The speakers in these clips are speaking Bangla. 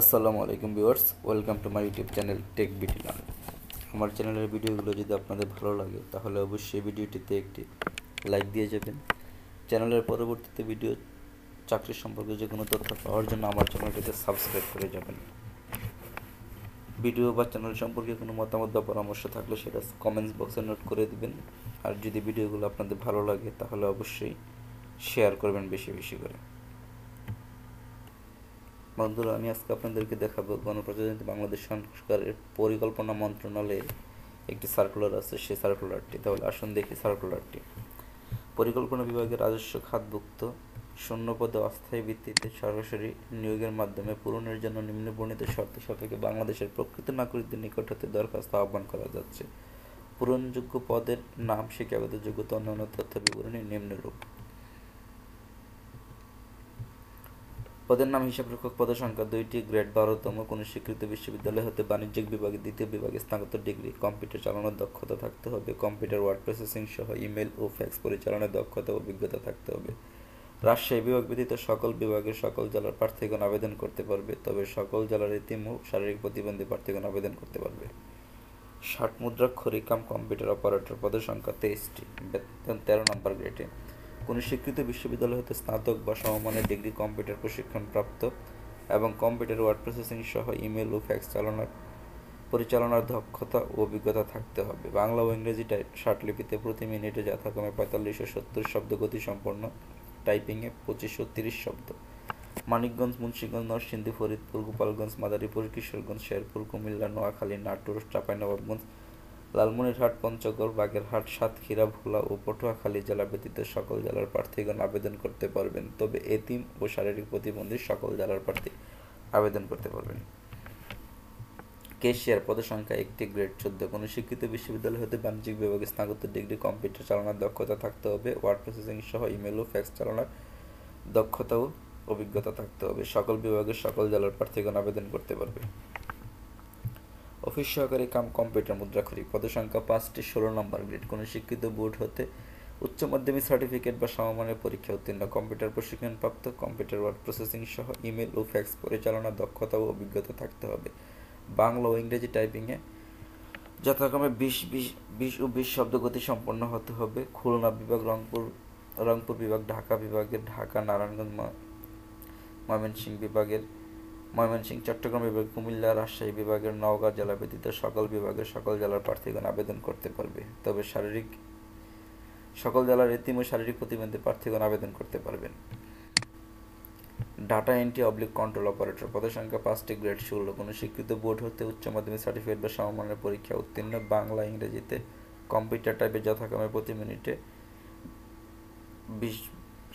আসসালামু আলাইকুম viewers, welcome to my YouTube channel tech BT learn. আমার চ্যানেলের ভিডিওগুলো যদি আপনাদের ভালো লাগে, তাহলে অবশ্যই ভিডিওটিতে একটি লাইক দিয়ে যাবেন। চ্যানেলের পরবর্তীতে ভিডিও, চাকরি সম্পর্কে যে কোনো তথ্য পাওয়ার জন্য আমার চ্যানেলটিতে সাবস্ক্রাইব করে যাবেন। ভিডিও বা চ্যানেল সম্পর্কে কোনো মতামত বা পরামর্শ থাকলে সেটা কমেন্টস বক্সে নোট করে দিবেন। আর যদি ভিডিওগুলো আপনাদের ভালো লাগে, তাহলে অবশ্যই শেয়ার করবেন বেশি বেশি করে। বন্ধুরা, আমি আজকে আপনাদেরকে দেখাবো গণপ্রজাতন্ত্রী বাংলাদেশ সরকারের পরিকল্পনা মন্ত্রণালয়ের একটি সার্কুলার আছে। সেই সার্কুলারটি তাহলে আসুন দেখি সার্কুলারটি পরিকল্পনা বিভাগের রাজস্ব খাতভুক্ত শূন্য পদে অস্থায়ী ভিত্তিতে সরাসরি নিয়োগের মাধ্যমে পূরণের জন্য নিম্ন বর্ণিত শর্ত সাপেক্ষে বাংলাদেশের প্রকৃত নাগরিকদের নিকট হতে দরখাস্ত আহ্বান করা যাচ্ছে। পূরণযোগ্য পদের নাম, শিক্ষাগত যোগ্যতা, অন্যান্য তথ্য বিবরণী, নিম্নরূপ। পদের নাম হিসাব রক্ষক পদের সংখ্যা দুইটি, গ্রেড বারোতম, কোনো স্বীকৃত বিশ্ববিদ্যালয় হতে বাণিজ্যিক বিভাগে দ্বিতীয় বিভাগে স্নাতক ডিগ্রি, কম্পিউটার চালানোর দক্ষতা থাকতে হবে, কম্পিউটার ওয়ার্ড প্রসেসিং সহ ইমেল ও ফ্যাক্স পরিচালনার দক্ষতা ও অভিজ্ঞতা থাকতে হবে। রাজশাহী বিভাগ ব্যতীত সকল বিভাগের সকল জেলার প্রার্থীগণ আবেদন করতে পারবে, তবে সকল জেলার এতিম ও শারীরিক প্রতিবন্ধী প্রার্থীগণ আবেদন করতে পারবে। ষাট মুদ্রাক্ষরিক কাম কম্পিউটার অপারেটর পদের সংখ্যা তেইশটি, বেতন তেরো নম্বর গ্রেডে। কোনো স্বীকৃত বিশ্ববিদ্যালয় হতে স্নাতক বা সমমানের ডিগ্রি কম্পিউটার প্রশিক্ষণ প্রাপ্ত এবং কম্পিউটার ওয়ার্ড প্রসেসিং সহ ইমেল ও ফ্যাক্স চালানোর পরিচালনার দক্ষতা ও অভিজ্ঞতা থাকতে হবে। বাংলা ও ইংরেজি লিপিতে প্রতি মিনিটে যথাক্রমে পঁয়তাল্লিশশো সত্তর শব্দ গতি সম্পন্ন টাইপিংয়ে পঁচিশশো তিরিশ শব্দ। মানিকগঞ্জ, মুন্সীগঞ্জ, নরসিংদী, ফরিদপুর, গোপালগঞ্জ, মাদারীপুর, কিশোরগঞ্জ, শেরপুর, কুমিল্লা, নোয়াখালী, নাটোর, চাঁপাইনবাবগঞ্জ লালমনিরহাট, পঞ্চগড়, বাগেরহাট, সাতক্ষীরা, ভোলা ও পটুয়াখালী জেলা ব্যতীত সকল জেলার প্রার্থীগণ আবেদন করতে পারবেন। তবে এতিম ও শারীরিক প্রতিবন্ধী সকল জেলার প্রার্থী আবেদন করতে পারবেন। কেশিয়ার পদসংখ্যা একটি, গ্রেড চোদ্দ। কোনো শিক্ষিত বিশ্ববিদ্যালয় হতে বাণিজ্যিক বিভাগে স্নাতক ডিগ্রি, কম্পিউটার চালানোর দক্ষতা থাকতে হবে, ওয়ার্ড প্রসেসিং সহ ইমেল ও ফ্যাক্স চালানোর দক্ষতা ও অভিজ্ঞতা থাকতে হবে। সকল বিভাগের সকল জেলার প্রার্থীগণ আবেদন করতে পারবে। অফিস সহকারী কাম কম্পিউটার মুদ্রাক্ষরী পদসংখ্যা পাঁচটি, ষোলো নম্বর গ্রেড। কোনো শিক্ষিত বোর্ড হতে উচ্চ মাধ্যমিক সার্টিফিকেট বা সমমানের পরীক্ষা উত্তীর্ণ। কম্পিউটার প্রশিক্ষণপ্রাপ্ত, কম্পিউটার ওয়ার্ড প্রসেসিং সহ ইমেল ও ফ্যাক্স পরিচালনা, দক্ষতা ও অভিজ্ঞতা থাকতে হবে। বাংলা ও ইংরেজি টাইপিংয়ে যথাক্রমে বিশ বিশ বিশ ও বিশ শব্দগতি সম্পন্ন হতে হবে। খুলনা বিভাগ, রংপুর রংপুর বিভাগ, ঢাকা বিভাগের ঢাকা, নারায়ণগঞ্জ ময়মনসিংহ বিভাগের ময়মনসিংহ, চট্টগ্রাম বিভাগ, কুমিল্লা, রাজশাহী বিভাগের নওগাঁ জেলা ব্যতীত সকল বিভাগের সকল জেলার প্রার্থীগণ আবেদন করতে পারবে। তবে শারীরিক সকল জেলার এতিম ও শারীরিক প্রতিবন্ধী প্রার্থীগণ আবেদন করতে পারবেন। Data entry oblique control operator পদের সংখ্যা পাঁচটি গ্রেড ষোলো। কোনো স্বীকৃত বোর্ড হতে উচ্চ মাধ্যমিক সার্টিফিকেট বা সমমানের পরীক্ষা উত্তীর্ণ। বাংলা, ইংরেজিতে কম্পিউটার টাইপে যথাক্রমে প্রতি মিনিটে বিশ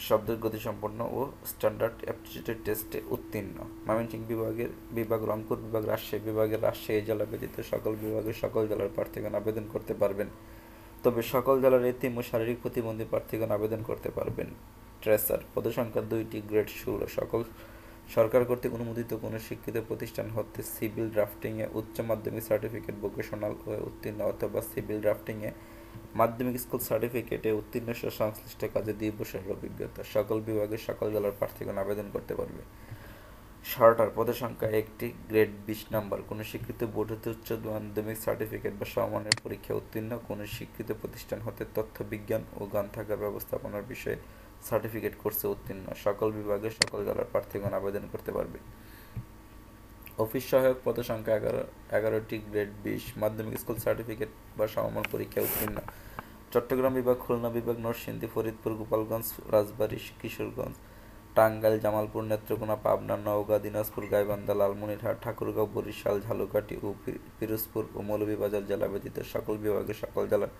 শব্দের গতিসম্পন্ন ও স্ট্যান্ডার্ড অ্যাপটিটিউড টেস্টে উত্তীর্ণ। ময়মনসিংহ বিভাগের বিভাগ, রংপুর বিভাগ, রাজশাহী বিভাগের রাজশাহী জেলা ব্যতীত সকল বিভাগের সকল জেলার প্রার্থীগণ আবেদন করতে পারবেন। তবে সকল জেলার এতিম ও শারীরিক প্রতিবন্ধী প্রার্থীগণ আবেদন করতে পারবেন। ট্রেসার পদসংখ্যা দুইটি, গ্রেড ষোলো। সকল সরকার কর্তৃক অনুমোদিত কোনো শিক্ষিত প্রতিষ্ঠান হতে সিভিল ড্রাফটিংয়ে উচ্চ মাধ্যমিক সার্টিফিকেট ভোকেশনাল উত্তীর্ণ অথবা সিভিল ড্রাফটিংয়ে মাধ্যমিক স্কুল সার্টিফিকেটে উত্তীর্ণ সংশ্লিষ্ট কাজে দুই বছরের অভিজ্ঞতা। সকল বিভাগের সকল জেলার প্রার্থীগণ আবেদন করতে পারবে। শর্টার পদের সংখ্যা একটি, গ্রেড বিশ নাম্বার। কোনো স্বীকৃত বোর্ড হতে উচ্চ মাধ্যমিক সার্টিফিকেট বা সমানের পরীক্ষা উত্তীর্ণ কোনো স্বীকৃত প্রতিষ্ঠান হতে তথ্য, বিজ্ঞান ও গ্রন্থাগার ব্যবস্থাপনার বিষয়ে সার্টিফিকেট কোর্সে উত্তীর্ণ। সকল বিভাগের সকল জেলার প্রার্থীগণ আবেদন করতে পারবে। অফিস সহায়ক পদ সংখ্যা এগারো এগারোটি গ্রেড বিশ, মাধ্যমিক স্কুল সার্টিফিকেট বা সমমান পরীক্ষা উত্তীর্ণ। চট্টগ্রাম বিভাগ, খুলনা বিভাগ, নরসিংদী, ফরিদপুর, গোপালগঞ্জ, রাজবাড়ী, কিশোরগঞ্জ, টাঙ্গাইল, জামালপুর, নেত্রকোনা, পাবনা, নওগাঁ, দিনাজপুর, গাইবান্ধা, লালমনিরহাট, ঠাকুরগাঁও, বরিশাল, ঝালুকাঠি ও পিরোজপুর ও মৌলভীবাজার জেলা ব্যতীত সকল বিভাগের সকল জেলার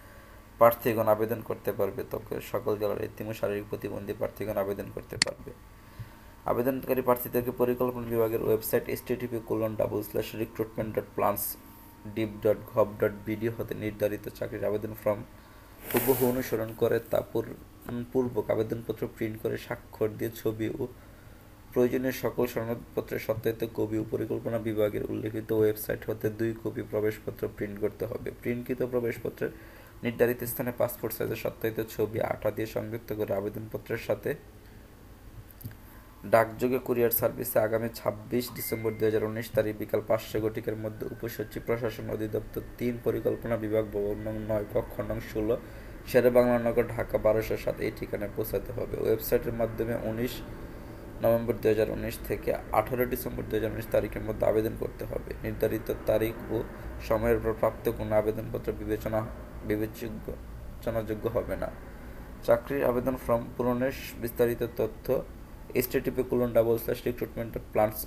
প্রার্থীগণ আবেদন করতে পারবে। তবে সকল জেলার এতিম শারীরিক প্রতিবন্ধী প্রার্থীগণ আবেদন করতে পারবে। আবেদনকারী প্রার্থীদেরকে পরিকল্পনা বিভাগের ওয়েবসাইট এস TTP colon double slash recruitment dot plans div dot gov dot BDO হতে নির্ধারিত চাকরির আবেদন ফর্ম হুবহু অনুসরণ করে তা পূর্বক আবেদনপত্র প্রিন্ট করে স্বাক্ষর দিয়ে ছবি ও প্রয়োজনীয় সকল সনদপত্রের সত্যায়িত কপি ও পরিকল্পনা বিভাগের উল্লেখিত ওয়েবসাইট হতে দুই কপি প্রবেশপত্র প্রিন্ট করতে হবে। প্রিন্টকৃত প্রবেশপত্রের নির্ধারিত স্থানে পাসপোর্ট সাইজের সত্যায়িত ছবি, আঠা দিয়ে সংযুক্ত করে আবেদনপত্রের সাথে ডাকযোগে কুরিয়ার সার্ভিসে আগামী ছাব্বিশ ডিসেম্বর দুই হাজার উনিশ তারিখ বিকাল পাঁচশো ঘটিকার মধ্যে উপসচিব প্রশাসন অধিদপ্তর তিন পরিকল্পনা বিভাগ ভবন নং নয় কক্ষ নং ষোলো শেরে বাংলানগর ঢাকা বারোশো সাত এই ঠিকানায় পৌঁছাতে হবে। ওয়েবসাইটের মাধ্যমে উনিশ নভেম্বর দু হাজার উনিশ থেকে আঠারো ডিসেম্বর দু হাজার উনিশ তারিখের মধ্যে আবেদন করতে হবে। নির্ধারিত তারিখ ও সময়ের পর প্রাপ্ত কোনো আবেদনপত্র বিবেচনা বিবেচনাযোগ্য হবে না। চাকরির আবেদন ফর্ম পূরণের বিস্তারিত তথ্য HTTP colon double slash recruitment plants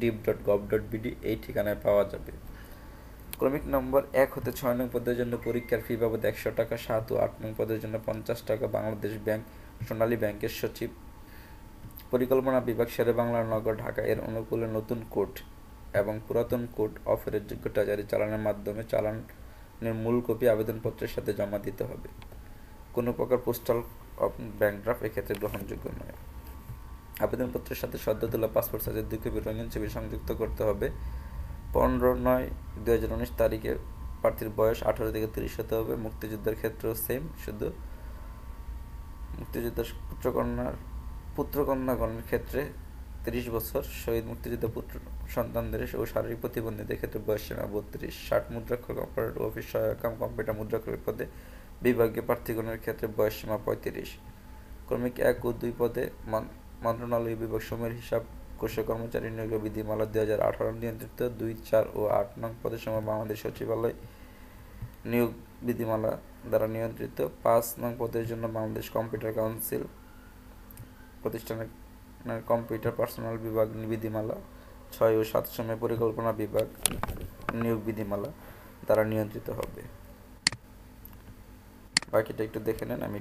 div dot gov dot BD এই ঠিকানায় পাওয়া যাবে। ক্রমিক নম্বর এক হতে ছয় নং পদের জন্য পরীক্ষার ফি বাবদ একশো টাকা, সাত ও আট নং পদের জন্য পঞ্চাশ টাকা বাংলাদেশ ব্যাংক, সোনালী ব্যাংকের সচিব। পরিকল্পনা বিভাগ শেরে বাংলার নগর, ঢাকা। এর অনুকূলে নতুন কোড এবং পুরাতন কোড অফারের যোগ্যতা জারি চালানের মাধ্যমে চালানের মূল কপি আবেদনপত্রের সাথে জমা দিতে হবে। কোনো প্রকার পোস্টাল ব্যাংক ড্রাফট এক্ষেত্রে গ্রহণযোগ্য নয়। আবেদনপত্রের সাথে সদ্য তোলা পাসপোর্ট সাইজের দুই কপি রঙিন ছবি সংযুক্ত করতে হবে। পনেরো নয় দু হাজার উনিশ তারিখে প্রার্থীর বয়স আঠারো থেকে তিরিশ হতে হবে। মুক্তিযুদ্ধের ক্ষেত্রেও সেম শুধু মুক্তিযোদ্ধার পুত্রকন্যার, পুত্রকন্যাগণের ক্ষেত্রে তিরিশ বছর, শহীদ মুক্তিযোদ্ধা পুত্র সন্তানদের ও শারীরিক প্রতিবন্ধীদের ক্ষেত্রে বয়স সীমা বত্রিশ। ষাট মুদ্রাক্ষর অপারেটর অফিস সহায়ক কম্পিউটার মুদ্রাক্ষরের পদে বিভাগীয় প্রার্থীগণের ক্ষেত্রে বয়স সীমা পঁয়ত্রিশ। ক্রমিক এক ও দুই পদে মন্ত্রণালয় বিভাগ সময়ের হিসাব কোষে কর্মচারী নিয়োগ বিধিমালা দুই হাজার আঠারো নিয়ন্ত্রিত দুই, চার ও আট নং পদের সময় বাংলাদেশ সচিবালয় নিয়োগ বিধিমালা দ্বারা নিয়ন্ত্রিত। পাঁচ নং পদের জন্য বাংলাদেশ কম্পিউটার কাউন্সিল প্রতিষ্ঠানের কম্পিউটার পার্সোনাল বিভাগ বিধিমালা। ছয় ও সাত সময় পরিকল্পনা বিভাগ নিয়োগ বিধিমালা দ্বারা নিয়ন্ত্রিত হবে। বাকিটা একটু দেখে নেন, আমি